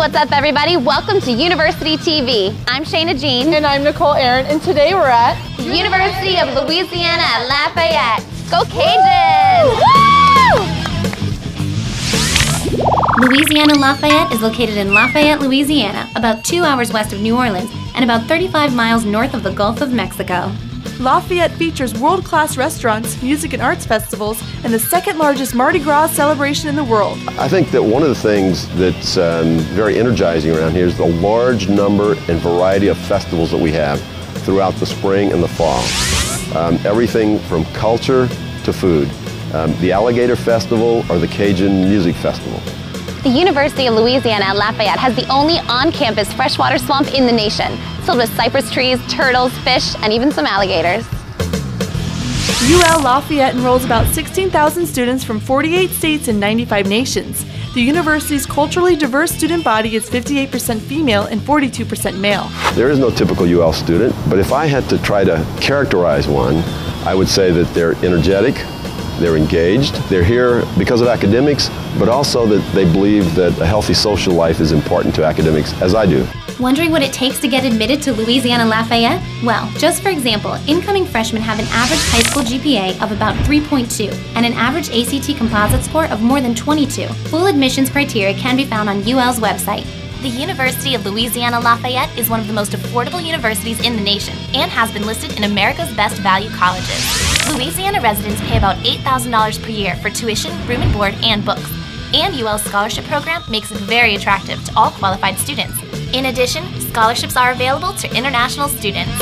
What's up, everybody? Welcome to YOUniversity TV. I'm Shayna Jean. And I'm Nicole Aaron, and today we're at University of Louisiana at Lafayette. Go Cajuns! Woo! Louisiana Lafayette is located in Lafayette, Louisiana, about two hours west of New Orleans and about 35 miles north of the Gulf of Mexico. Lafayette features world class restaurants, music and arts festivals, and the second largest Mardi Gras celebration in the world. I think that one of the things that's um, very energizing around here is the large number and variety of festivals that we have throughout the spring and the fall. Um, everything from culture to food. Um, the Alligator Festival or the Cajun Music Festival. The University of Louisiana at Lafayette has the only on-campus freshwater swamp in the nation, filled with cypress trees, turtles, fish, and even some alligators. UL Lafayette enrolls about 16,000 students from 48 states and 95 nations. The university's culturally diverse student body is 58% female and 42% male. There is no typical UL student, but if I had to try to characterize one, I would say that they're energetic, they're engaged. They're here because of academics, but also that they believe that a healthy social life is important to academics, as I do. Wondering what it takes to get admitted to Louisiana Lafayette? Well, just for example, incoming freshmen have an average high school GPA of about 3.2 and an average ACT composite score of more than 22. Full admissions criteria can be found on UL's website. The University of Louisiana Lafayette is one of the most affordable universities in the nation and has been listed in America's Best Value Colleges. Louisiana residents pay about $8,000 per year for tuition, room and board, and books. And UL's scholarship program makes it very attractive to all qualified students. In addition, scholarships are available to international students.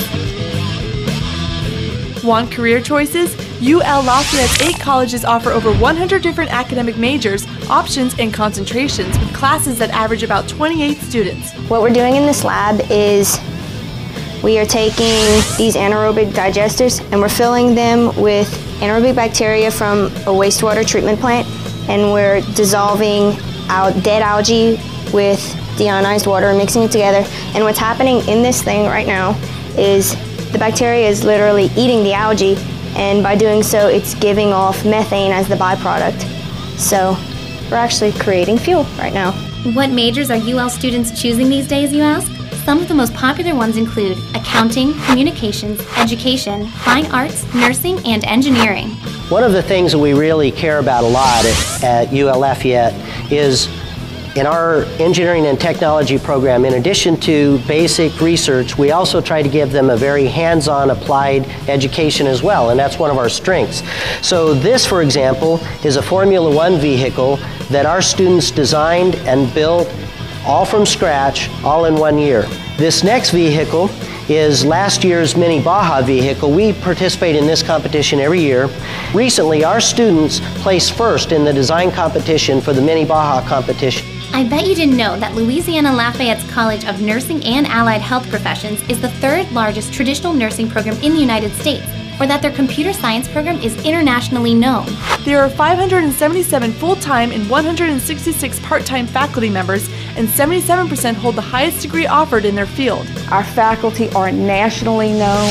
Want career choices? UL Lafayette's eight colleges offer over 100 different academic majors, options, and concentrations with classes that average about 28 students. What we're doing in this lab is we are taking these anaerobic digesters and we're filling them with anaerobic bacteria from a wastewater treatment plant and we're dissolving out dead algae with deionized water and mixing it together. And what's happening in this thing right now is the bacteria is literally eating the algae and by doing so it's giving off methane as the byproduct. So we're actually creating fuel right now. What majors are UL students choosing these days, you ask? Some of the most popular ones include accounting, communications, education, fine arts, nursing, and engineering. One of the things that we really care about a lot at, at UL Lafayette is in our engineering and technology program, in addition to basic research, we also try to give them a very hands-on applied education as well, and that's one of our strengths. So this, for example, is a Formula One vehicle that our students designed and built all from scratch, all in one year. This next vehicle is last year's Mini Baja vehicle. We participate in this competition every year. Recently, our students placed first in the design competition for the Mini Baja competition. I bet you didn't know that Louisiana Lafayette's College of Nursing and Allied Health Professions is the third largest traditional nursing program in the United States or that their computer science program is internationally known. There are 577 full time and 166 part time faculty members, and 77% hold the highest degree offered in their field. Our faculty are nationally known.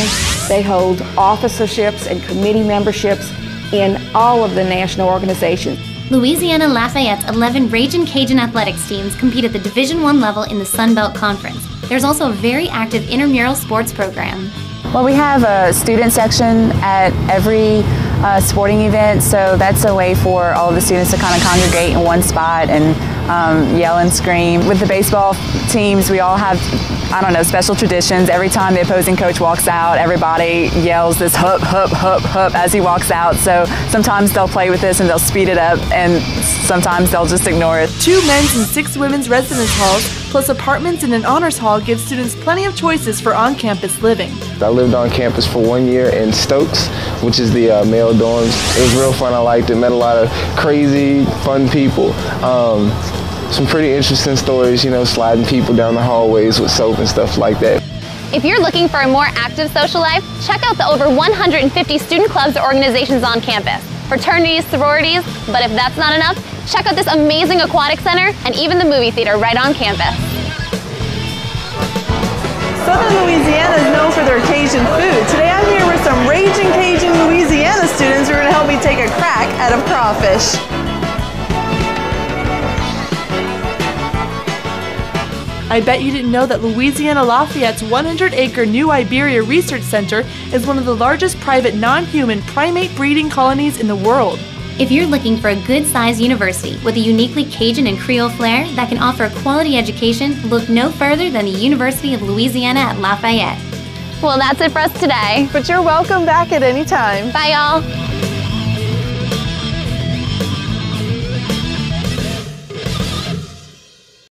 They hold officerships and committee memberships in all of the national organizations. Louisiana Lafayette's 11 Ragin' Cajun athletics teams compete at the Division I level in the Sun Belt Conference. There's also a very active intramural sports program. Well, we have a student section at every uh, sporting event, so that's a way for all the students to kind of congregate in one spot and um, yell and scream. With the baseball teams, we all have, I don't know, special traditions. Every time the opposing coach walks out, everybody yells this hup, hup, hup, hup as he walks out. So sometimes they'll play with this and they'll speed it up, and sometimes they'll just ignore it. Two men's and six women's residence halls, plus apartments and an honors hall, give students plenty of choices for on campus living. I lived on campus for one year in Stokes, which is the uh, male dorms. It was real fun. I liked it. Met a lot of crazy, fun people. Um, some pretty interesting stories, you know, sliding people down the hallways with soap and stuff like that. If you're looking for a more active social life, check out the over 150 student clubs or organizations on campus. Fraternities, sororities, but if that's not enough, check out this amazing aquatic center and even the movie theater right on campus. Southern Louisiana is known for their Cajun food. Today I'm here with some Raging Cajun Louisiana students who are going to help me take a crack at a crawfish. I bet you didn't know that Louisiana Lafayette's 100 acre New Iberia Research Center is one of the largest private non human primate breeding colonies in the world. If you're looking for a good sized university with a uniquely Cajun and Creole flair that can offer a quality education, look no further than the University of Louisiana at Lafayette. Well, that's it for us today. But you're welcome back at any time. Bye, y'all.